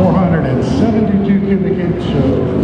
472 cubic inches. of